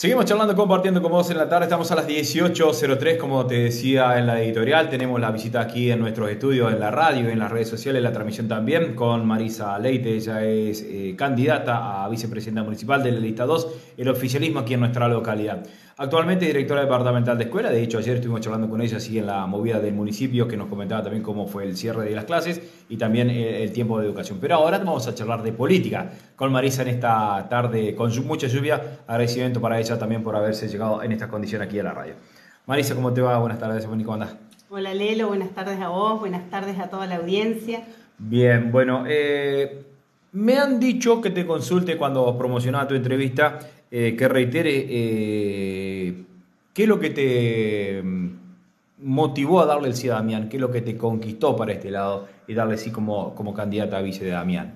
Seguimos charlando, compartiendo con vos en la tarde. Estamos a las 18.03, como te decía en la editorial. Tenemos la visita aquí en nuestros estudios, en la radio, en las redes sociales, la transmisión también, con Marisa Leite. Ella es eh, candidata a vicepresidenta municipal de la lista 2, el oficialismo aquí en nuestra localidad. Actualmente directora departamental de escuela, de hecho ayer estuvimos charlando con ella así en la movida del municipio que nos comentaba también cómo fue el cierre de las clases y también eh, el, tiempo de educación. Pero ahora vamos a charlar de política con Marisa en esta tarde con mucha lluvia. Agradecimiento para ella también por haberse llegado en estas condiciones aquí a la radio. Marisa, ¿cómo te va? Buenas tardes, ¿cómo andás? Hola Lelo, buenas tardes a vos, buenas tardes a toda la audiencia. Bien, bueno, eh, me han dicho que te consulte cuando promocionaba tu entrevista eh, que reitere eh, qué es lo que te mm, motivó a darle el sí a Damián, qué es lo que te conquistó para este lado y darle sí como, como candidata a vice de Damián.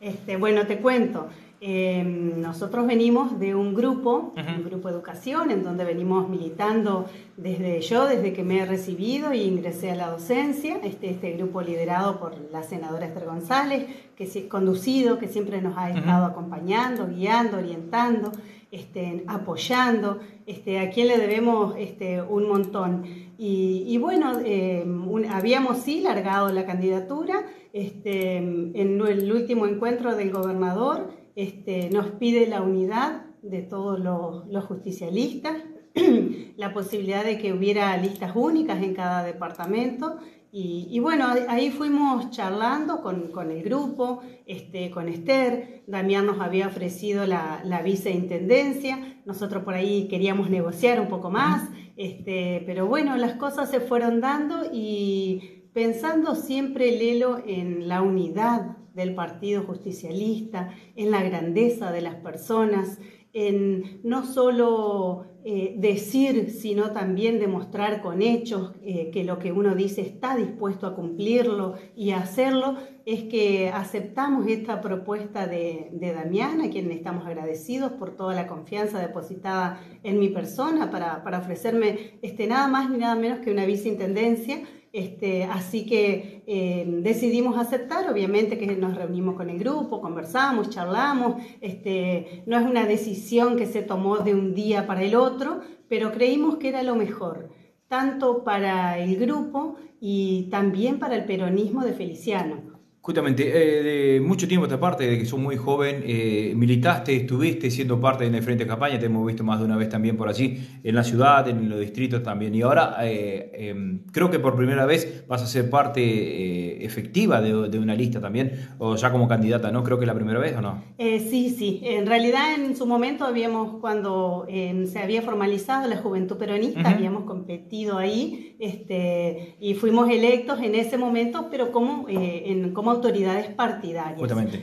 Este, bueno, te cuento. Em, nosotros venimos de un grupo, un grupo de educación, en donde venimos militando desde yo, desde que me he recibido y ingresé a la docencia. Este, este grupo liderado por la senadora Esther González, que es conducido, que siempre nos ha estado acompañando, guiando, orientando, este, apoyando, este, a quien le debemos este, un montón. Y, bueno, em, habíamos sí largado la candidatura este, en el último encuentro del gobernador este, nos pide la unidad de todos los, justicialistas, la posibilidad de que hubiera listas únicas en cada departamento. Y, bueno, ahí fuimos charlando con, el grupo, este, con Esther. Damián nos había ofrecido la, la, viceintendencia. Nosotros por ahí queríamos negociar un poco más. Este, pero bueno, las cosas se fueron dando y pensando siempre, Lelo, en la unidad del Partido Justicialista, en la grandeza de las personas, en no solo eh, decir, sino también demostrar con hechos eh, que lo que uno dice está dispuesto a cumplirlo y a hacerlo, es que aceptamos esta propuesta de, de Damián, a quien estamos agradecidos por toda la confianza depositada en mi persona para, para ofrecerme este, nada más ni nada menos que una viceintendencia este, así que eh, decidimos aceptar, obviamente que nos reunimos con el grupo, conversamos, charlamos, este, no es una decisión que se tomó de un día para el otro, pero creímos que era lo mejor, tanto para el grupo y también para el peronismo de Feliciano. Justamente, eh, de mucho tiempo esta parte, de que sos muy joven, eh, militaste, estuviste siendo parte de Frente de Campaña, te hemos visto más de una vez también por allí, en la ciudad, en los distritos también, y ahora eh, em, creo que por primera vez vas a ser parte efectiva de, una lista también, o ya como candidata, ¿no? Creo que es la primera vez, ¿o no? sí, sí, en realidad en su momento habíamos, cuando em, se había formalizado la Juventud Peronista, habíamos competido ahí, este, y fuimos electos en ese momento, pero como, en, como autoridades partidarias.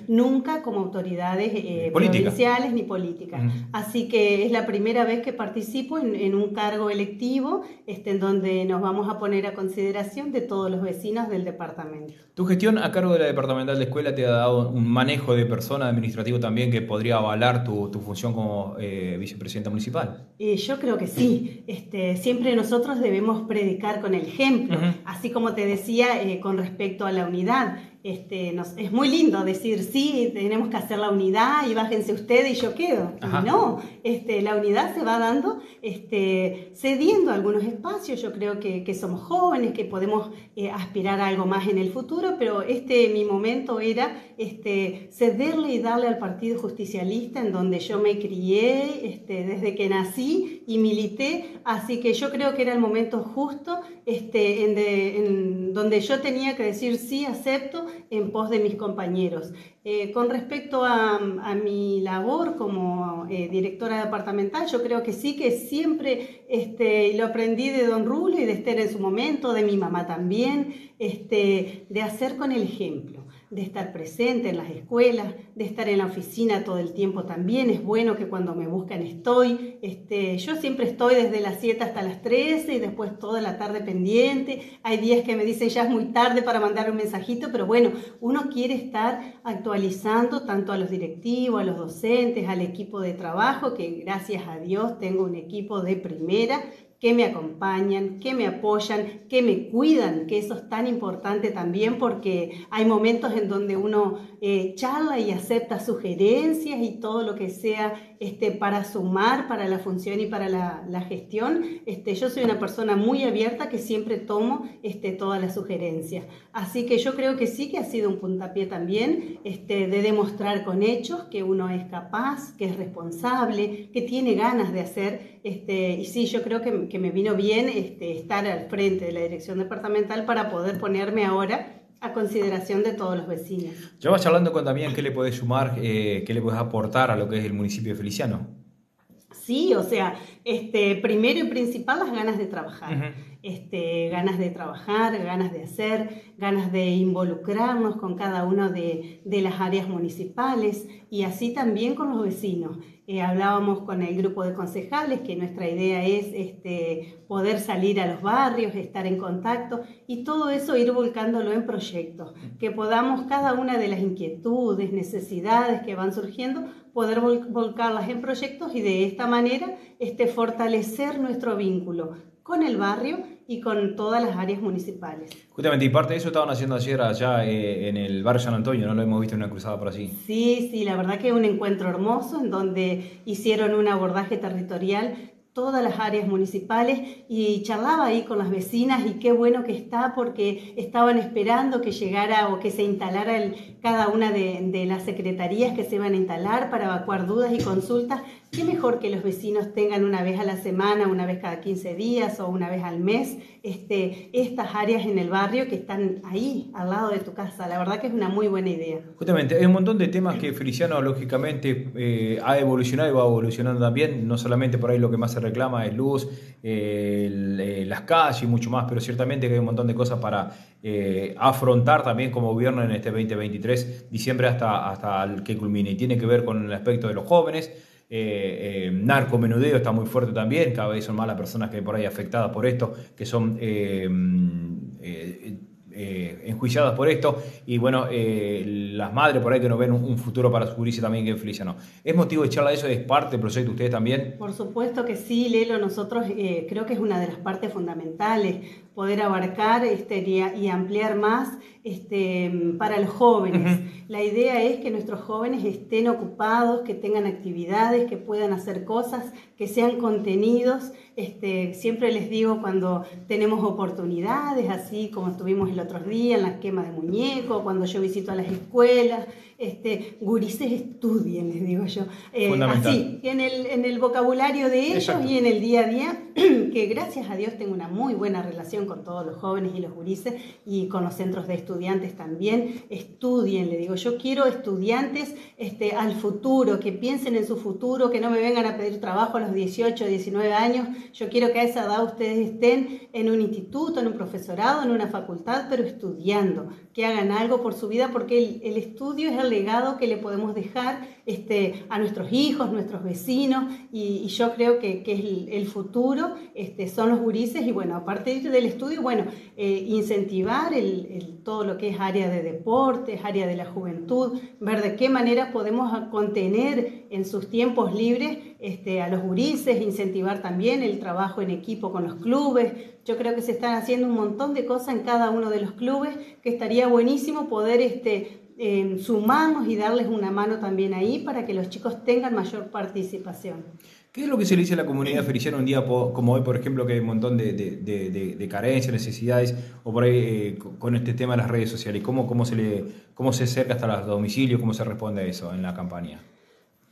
Nunca como autoridades eh, provinciales ni políticas. Así que es la primera vez que participo en, un cargo electivo este, en donde nos vamos a poner a consideración de todos los vecinos del departamento. ¿Tu gestión a cargo de la departamental de escuela te ha dado un manejo de persona administrativo también que podría avalar tu, tu función como eh, vicepresidenta municipal? Eh, yo creo que sí. Este, siempre nosotros debemos predicar con el ejemplo, así como te decía con respecto a la unidad. Este, es muy lindo decir, sí, tenemos que hacer la unidad y bájense ustedes y yo quedo. no, este, la unidad se va dando este, cediendo algunos espacios. Yo creo que, somos jóvenes, que podemos eh, aspirar a algo más en el futuro, pero este mi momento era este, cederle y darle al Partido Justicialista en donde yo me crié este, desde que nací y milité. Así que yo creo que era el momento justo este, en donde yo tenía que decir sí, acepto en pos de mis compañeros. Eh, con respecto a, mi labor como eh, directora departamental, yo creo que sí, que siempre este, lo aprendí de don Rulo y de Esther en su momento, de mi mamá también, este, de hacer con el ejemplo de estar presente en las escuelas, de estar en la oficina todo el tiempo también. Es bueno que cuando me buscan estoy. Este, yo siempre estoy desde las 7 hasta las 13 y después toda la tarde pendiente. Hay días que me dicen ya es muy tarde para mandar un mensajito, pero bueno, uno quiere estar actualizando tanto a los directivos, a los docentes, al equipo de trabajo, que gracias a Dios tengo un equipo de primera que me acompañan, que me apoyan, que me cuidan, que eso es tan importante también porque hay momentos en donde uno eh, charla y acepta sugerencias y todo lo que sea este, para sumar para la función y para la, gestión. Este, yo soy una persona muy abierta que siempre tomo este, todas las sugerencias. Así que yo creo que sí que ha sido un puntapié también este, de demostrar con hechos que uno es capaz, que es responsable, que tiene ganas de hacer. Este, y sí, yo creo que, que me vino bien este, estar al frente de la dirección departamental para poder ponerme ahora a consideración de todos los vecinos. Ya vas charlando con también qué le puedes sumar, eh, qué le puedes aportar a lo que es el municipio de Feliciano. Sí, o sea, este, primero y principal las ganas de trabajar. este, ganas de trabajar, ganas de hacer, ganas de involucrarnos con cada una de, de las áreas municipales y así también con los vecinos. Eh, hablábamos con el grupo de concejales que nuestra idea es este, poder salir a los barrios, estar en contacto y todo eso ir volcándolo en proyectos, que podamos cada una de las inquietudes, necesidades que van surgiendo, poder volcarlas en proyectos y de esta manera este, fortalecer nuestro vínculo con el barrio y con todas las áreas municipales. Justamente, y parte de eso estaban haciendo ayer allá eh, en el barrio San Antonio, ¿no? Lo hemos visto en una cruzada por allí. Sí, sí, la verdad que es un encuentro hermoso en donde hicieron un abordaje territorial todas las áreas municipales y charlaba ahí con las vecinas y qué bueno que está porque estaban esperando que llegara o que se instalara el, cada una de, de, las secretarías que se iban a instalar para evacuar dudas y consultas. Qué mejor que los vecinos tengan una vez a la semana, una vez cada 15 días o una vez al mes este, estas áreas en el barrio que están ahí, al lado de tu casa. La verdad que es una muy buena idea. Justamente, hay un montón de temas que Feliciano lógicamente eh, ha evolucionado y va evolucionando también, no solamente por ahí lo que más se reclama es luz, eh, eh, las calles y mucho más, pero ciertamente que hay un montón de cosas para afrontar también como gobierno en este 2023, diciembre hasta, hasta el que culmine. Y tiene que ver con el aspecto de los jóvenes, eh, eh, narcomenudeo está muy fuerte también, cada vez son más las personas que hay por ahí afectadas por esto, que son eh, eh, eh, enjuiciadas por esto y bueno, las madres por ahí que no ven un, futuro para su justicia también que es ¿no? ¿Es motivo de charla eso? ¿Es parte del proyecto ustedes también? Por supuesto que sí, Lelo, nosotros creo que es una de las partes fundamentales poder abarcar este, y, ampliar más este, para los jóvenes. La idea es que nuestros jóvenes estén ocupados, que tengan actividades, que puedan hacer cosas, que sean contenidos. Este, siempre les digo cuando tenemos oportunidades, así como estuvimos el otro día en la quema de muñecos, cuando yo visito a las escuelas, este, gurises estudien, les digo yo. Eh, así, en el, en el vocabulario de ellos y en el día a día, que gracias a Dios tengo una muy buena relación con todos los jóvenes y los gurises y con los centros de estudiantes también. Estudien, le digo, yo quiero estudiantes este, al futuro, que piensen en su futuro, que no me vengan a pedir trabajo a los 18, 19 años. Yo quiero que a esa edad ustedes estén en un instituto, en un profesorado, en una facultad, pero estudiando, que hagan algo por su vida, porque el, el estudio es el legado que le podemos dejar este, a nuestros hijos, nuestros vecinos, y, yo creo que, que es el, futuro, este, son los gurises, y bueno, aparte del estudio, bueno, eh, incentivar el, todo lo que es área de deportes, área de la juventud, ver de qué manera podemos contener en sus tiempos libres este, a los gurises, incentivar también el trabajo en equipo con los clubes. Yo creo que se están haciendo un montón de cosas en cada uno de los clubes, que estaría buenísimo poder este, eh, sumarnos y darles una mano también ahí para que los chicos tengan mayor participación. ¿Qué es lo que se le dice a la comunidad feliciana un día como hoy, por ejemplo, que hay un montón de, de, carencias, necesidades, o por ahí eh, con este tema de las redes sociales? ¿Cómo, cómo, se le, ¿Cómo se acerca hasta los domicilios? ¿Cómo se responde a eso en la campaña?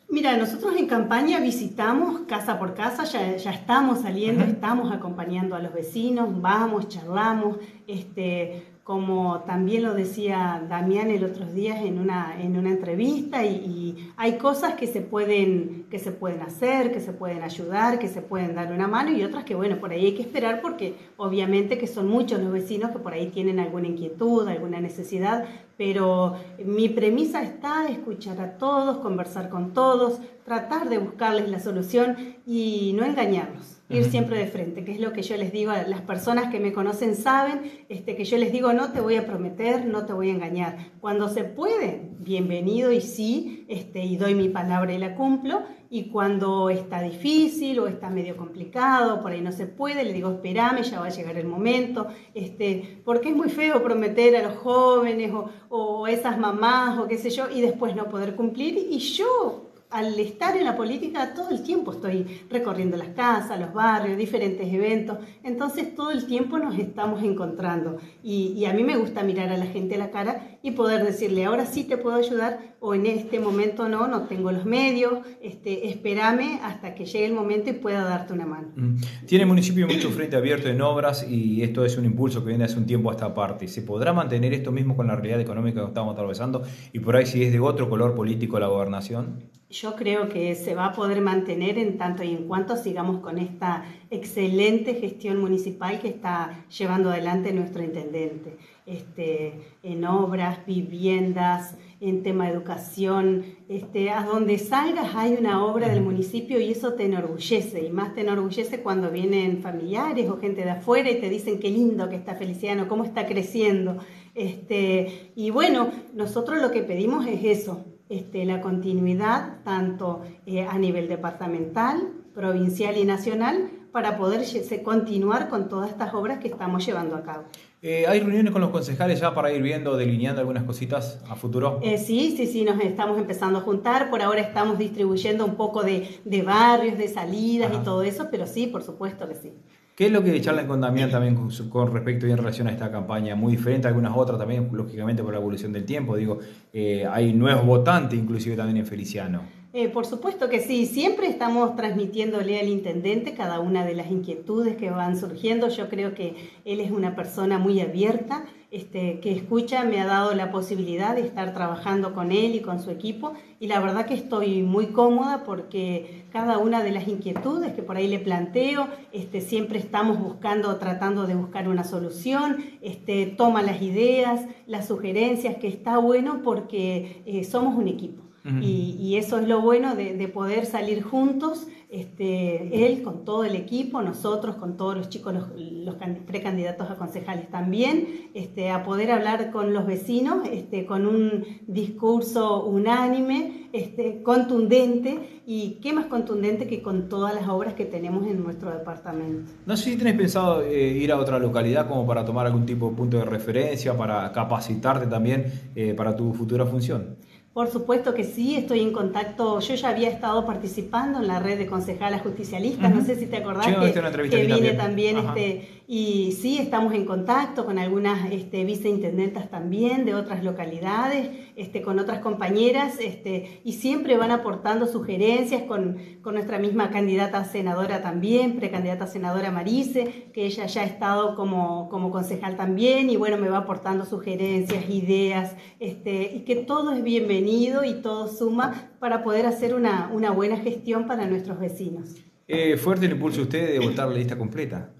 Mira, nosotros en campaña visitamos casa por casa, ya, ya estamos saliendo, estamos acompañando a los vecinos, vamos, charlamos, este, como también lo decía Damián el otro día en una, en una entrevista, y, hay cosas que se, pueden, que se pueden hacer, que se pueden ayudar, que se pueden dar una mano, y otras que, bueno, por ahí hay que esperar porque obviamente que son muchos los vecinos que por ahí tienen alguna inquietud, alguna necesidad, pero mi premisa está escuchar a todos, conversar con todos, tratar de buscarles la solución y no engañarlos ir siempre de frente, que es lo que yo les digo a las personas que me conocen saben, este, que yo les digo no te voy a prometer, no te voy a engañar. Cuando se puede, bienvenido y sí, este, y doy mi palabra y la cumplo. Y cuando está difícil o está medio complicado, por ahí no se puede, le digo, espérame, ya va a llegar el momento, este, porque es muy feo prometer a los jóvenes o, o esas mamás o qué sé yo, y después no poder cumplir. Y yo al estar en la política todo el tiempo estoy recorriendo las casas, los barrios, diferentes eventos, entonces todo el tiempo nos estamos encontrando. Y, a mí me gusta mirar a la gente a la cara y poder decirle ahora sí te puedo ayudar o en este momento no, no tengo los medios, este, espérame hasta que llegue el momento y pueda darte una mano. Mm. Tiene el municipio mucho frente abierto en obras y esto es un impulso que viene hace un tiempo a esta parte. ¿Se podrá mantener esto mismo con la realidad económica que estamos atravesando y por ahí si es de otro color político la gobernación? Yo creo que se va a poder mantener en tanto y en cuanto sigamos con esta excelente gestión municipal que está llevando adelante nuestro intendente. Este, en obras, viviendas, en tema de educación, este, a donde salgas hay una obra del municipio y eso te enorgullece, y más te enorgullece cuando vienen familiares o gente de afuera y te dicen qué lindo que está Feliciano, cómo está creciendo. Este, y bueno, nosotros lo que pedimos es eso, la continuidad tanto eh, a nivel departamental, provincial y nacional para poder continuar con todas estas obras que estamos llevando a cabo. Eh, ¿Hay reuniones con los concejales ya para ir viendo, delineando algunas cositas a futuro? Eh, sí, sí, sí, nos estamos empezando a juntar. Por ahora estamos distribuyendo un poco de, barrios, de salidas y todo eso, pero sí, por supuesto que sí. ¿Qué es lo que charlan con Damián también con, respecto y en relación a esta campaña? Muy diferente a algunas otras también, lógicamente por la evolución del tiempo. Digo, eh, hay nuevos votantes inclusive también en Feliciano. Eh, por supuesto que sí, siempre estamos transmitiéndole al intendente cada una de las inquietudes que van surgiendo. Yo creo que él es una persona muy abierta, este, que escucha, me ha dado la posibilidad de estar trabajando con él y con su equipo y la verdad que estoy muy cómoda porque cada una de las inquietudes que por ahí le planteo, este, siempre estamos buscando, tratando de buscar una solución, este, toma las ideas, las sugerencias, que está bueno porque eh, somos un equipo. Y, eso es lo bueno de, de poder salir juntos este, él con todo el equipo, nosotros con todos los chicos, los, precandidatos a concejales también, este, a poder hablar con los vecinos este, con un discurso unánime, este, contundente y qué más contundente que con todas las obras que tenemos en nuestro departamento. No sé si tenés pensado eh, ir a otra localidad como para tomar algún tipo de punto de referencia, para capacitarte también eh, para tu futura función. Por supuesto que sí, estoy en contacto. Yo ya había estado participando en la red de concejalas justicialistas, no sé si te acordás que, vine también, este, y sí, estamos en contacto con algunas este, viceintendentas también de otras localidades, este, con otras compañeras, este, y siempre van aportando sugerencias con, nuestra misma candidata senadora también, precandidata senadora Marise, que ella ya ha estado como, como concejal también, y bueno, me va aportando sugerencias, ideas, este, y que todo es bienvenido y todo suma para poder hacer una, una buena gestión para nuestros vecinos. Eh, fuerte el impulso usted de votar la lista completa.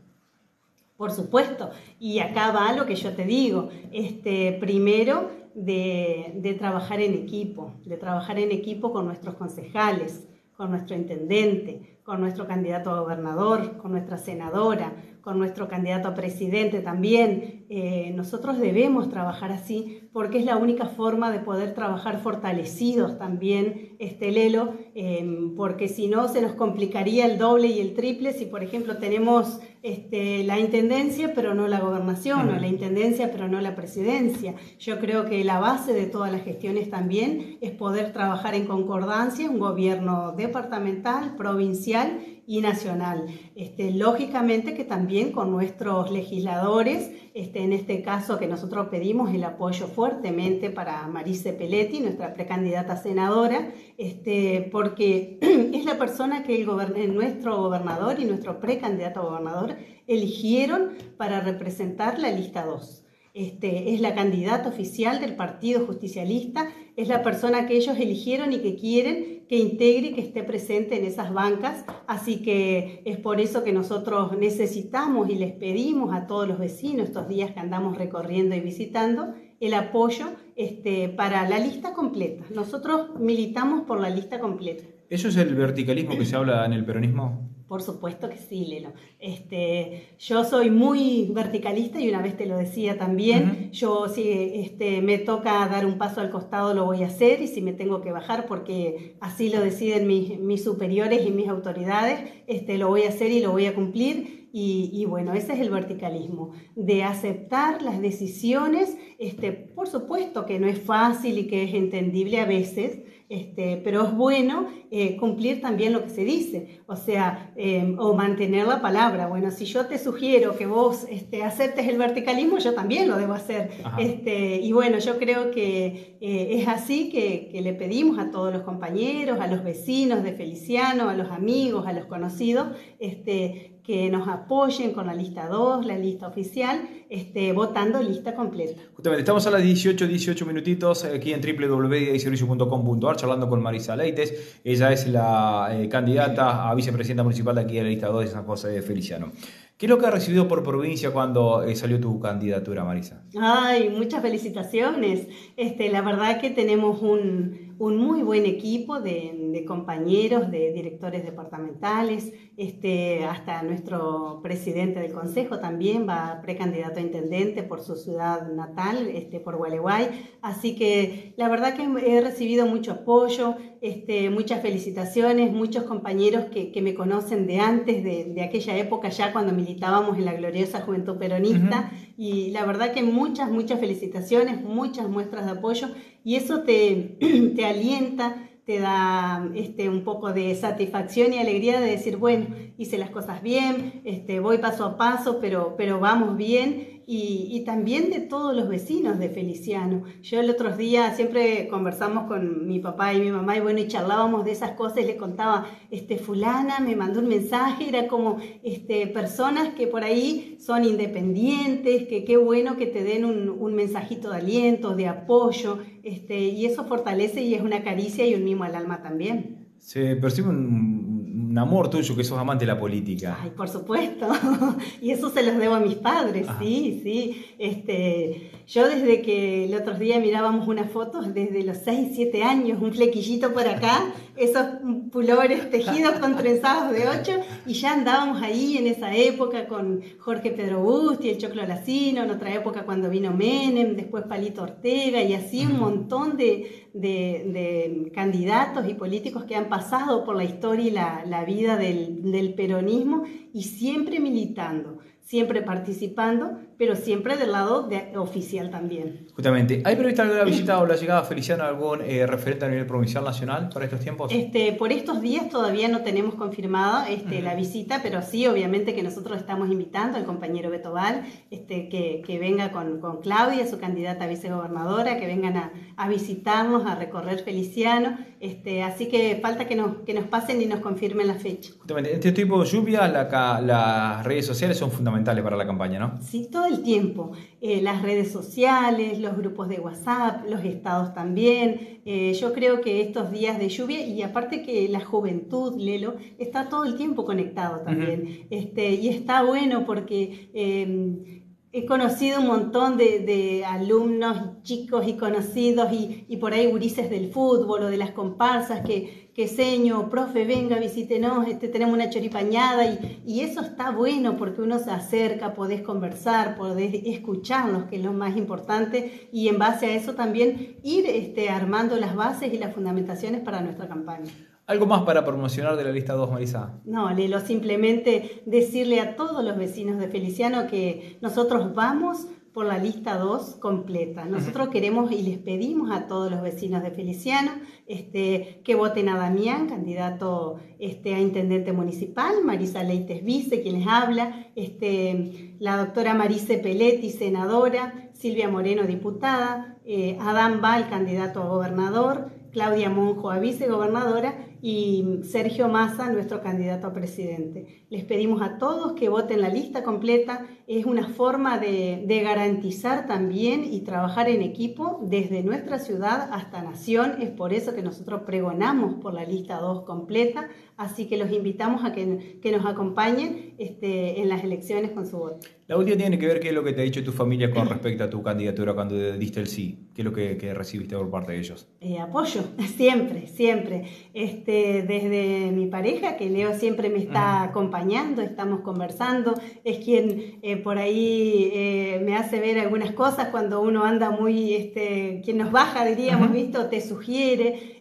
Por supuesto. Y acá va lo que yo te digo. Este, primero, de, de, trabajar en equipo, de trabajar en equipo con nuestros concejales, con nuestro intendente, con nuestro candidato a gobernador, con nuestra senadora, con nuestro candidato a presidente también. Eh, nosotros debemos trabajar así porque es la única forma de poder trabajar fortalecidos también, este Lelo, em, porque si no se nos complicaría el doble y el triple si, por ejemplo, tenemos este, la intendencia pero no la gobernación, o la intendencia pero no la presidencia. Yo creo que la base de todas las gestiones también es poder trabajar en concordancia, un gobierno departamental, provincial y nacional. Este, lógicamente que también con nuestros legisladores, este, en este caso que nosotros pedimos el apoyo fuertemente para Marise Peletti, nuestra precandidata senadora, este, porque es la persona que el nuestro gobernador y nuestro precandidato gobernador eligieron para representar la lista 2. Este, es la candidata oficial del Partido Justicialista, es la persona que ellos eligieron y que quieren que integre y que esté presente en esas bancas. Así que es por eso que nosotros necesitamos y les pedimos a todos los vecinos estos días que andamos recorriendo y visitando el apoyo este, para la lista completa. Nosotros militamos por la lista completa. ¿Eso es el verticalismo que se habla en el peronismo? Por supuesto que sí, Lelo. Este, yo soy muy verticalista y una vez te lo decía también, yo si este, me toca dar un paso al costado lo voy a hacer y si me tengo que bajar porque así lo deciden mis, mis superiores y mis autoridades, este, lo voy a hacer y lo voy a cumplir. Y, y, bueno, ese es el verticalismo, de aceptar las decisiones, este, por supuesto que no es fácil y que es entendible a veces, este, pero es bueno eh, cumplir también lo que se dice, o sea, eh, o mantener la palabra. Bueno, si yo te sugiero que vos este, aceptes el verticalismo, yo también lo debo hacer. Este, y bueno, yo creo que eh, es así que, que, le pedimos a todos los compañeros, a los vecinos de Feliciano, a los amigos, a los conocidos, este, que nos apoyen con la lista 2, la lista oficial, este, votando lista completa. Justamente, estamos a las 18, 18 minutitos aquí en www.servicio.com.ar charlando con Marisa Leites. Ella es la eh, candidata a vicepresidenta municipal de aquí de la lista 2 de San José de Feliciano. ¿Qué es lo que has recibido por provincia cuando eh, salió tu candidatura, Marisa? Ay, muchas felicitaciones. Este, la verdad que tenemos un, un muy buen equipo de, compañeros, de directores departamentales, este, hasta nuestro presidente del consejo también va precandidato a intendente por su ciudad natal, este, por Gualeguay. Así que la verdad que he recibido mucho apoyo, este, muchas felicitaciones, muchos compañeros que, que me conocen de antes, de, de, aquella época ya cuando militábamos en la gloriosa Juventud Peronista. Uh -huh. Y la verdad que muchas, muchas felicitaciones, muchas muestras de apoyo y eso te, te alienta, te da este, un poco de satisfacción y alegría de decir, bueno, hice las cosas bien, este, voy paso a paso, pero, pero vamos bien y, también de todos los vecinos de Feliciano. Yo el otro día siempre conversamos con mi papá y mi mamá y bueno, y charlábamos de esas cosas y le contaba, este, fulana me mandó un mensaje, era como este, personas que por ahí son independientes, que qué bueno que te den un, un mensajito de aliento, de apoyo, este, y eso fortalece y es una caricia y un mimo al alma también. Se percibe un un amor tuyo que sos amante de la política. Ay, por supuesto. y eso se los debo a mis padres, Ajá. sí, sí. Este, yo desde que el otro día mirábamos unas fotos, desde los 6, 7 años, un flequillito por acá, esos pulores tejidos con trenzados de 8, y ya andábamos ahí en esa época con Jorge Pedro Busti, el Choclo Lacino, en otra época cuando vino Menem, después Palito Ortega, y así un montón de, de, candidatos y políticos que han pasado por la historia y la, la vida del, del peronismo y siempre militando siempre participando, pero siempre del lado de, oficial también. Justamente, ¿hay previsto alguna visita o la llegada Feliciano a algún eh, referente a nivel provincial nacional para estos tiempos? Este, por estos días todavía no tenemos confirmada este, uh -huh. la visita, pero sí, obviamente que nosotros estamos invitando al compañero Beto Val este, que, que venga con, con, Claudia, su candidata a vicegobernadora, que vengan a, a visitarnos, a recorrer Feliciano. Este, así que falta que nos, que nos pasen y nos confirmen la fecha. Justamente, en este tipo de lluvia la, las redes sociales son fundamentales para la campaña, ¿no? Sí, todo el tiempo. Eh, las redes sociales, los grupos de WhatsApp, los estados también. Eh, yo creo que estos días de lluvia, y aparte que la juventud, Lelo, está todo el tiempo conectado también. Uh -huh. este, y está bueno porque... He conocido un montón de, de, alumnos, chicos y conocidos y, y, por ahí gurises del fútbol o de las comparsas que, que seño, profe, venga, visítenos, este, tenemos una choripañada y, y, eso está bueno porque uno se acerca, podés conversar, podés escucharlos, que es lo más importante, y en base a eso también ir este, armando las bases y las fundamentaciones para nuestra campaña. ¿Algo más para promocionar de la lista 2, Marisa? No, Lelo, simplemente decirle a todos los vecinos de Feliciano que nosotros vamos por la lista 2 completa. Nosotros uh -huh. queremos y les pedimos a todos los vecinos de Feliciano este, que voten a Damián, candidato este, a intendente municipal, Marisa Leites Vice, quien les habla, este, la doctora Marise Peletti, senadora, Silvia Moreno, diputada, eh, Adán Val, candidato a gobernador, Claudia Monjo a vicegobernadora y Sergio Massa, nuestro candidato a presidente. Les pedimos a todos que voten la lista completa. Es una forma de, garantizar también y trabajar en equipo desde nuestra ciudad hasta Nación. Es por eso que nosotros pregonamos por la lista 2 completa. Así que los invitamos a que, que nos acompañen este, en las elecciones con su voto. La última tiene que ver qué es lo que te ha dicho tu familia con respecto a tu candidatura cuando diste el sí. ¿Qué es lo que, recibiste por parte de ellos? Eh, apoyo, siempre, siempre. Este, desde mi pareja, que Leo siempre me está acompañando, estamos conversando, es quien eh, por ahí eh, me hace ver algunas cosas cuando uno anda muy, este, quien nos baja, diríamos, visto, te sugiere.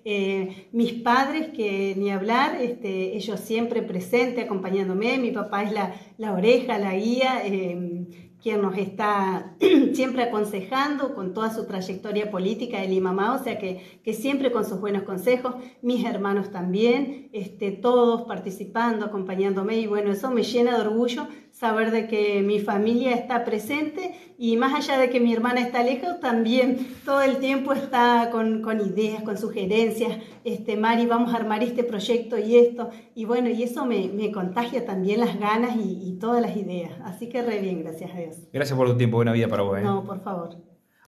Mis padres, que ni hablar, este, ellos siempre presentes, acompañándome. Mi papá es la, oreja, la guía quien nos está siempre aconsejando con toda su trayectoria política, de mamá, o sea que, que, siempre con sus buenos consejos, mis hermanos también, este, todos participando, acompañándome, y bueno, eso me llena de orgullo saber de que mi familia está presente y más allá de que mi hermana está lejos, también todo el tiempo está con, con, ideas, con sugerencias, este, Mari, vamos a armar este proyecto y esto, y bueno, y eso me, me contagia también las ganas y, y, todas las ideas, así que re bien, gracias a Dios. Gracias por tu tiempo, buena vida para vos. ¿eh? No, por favor.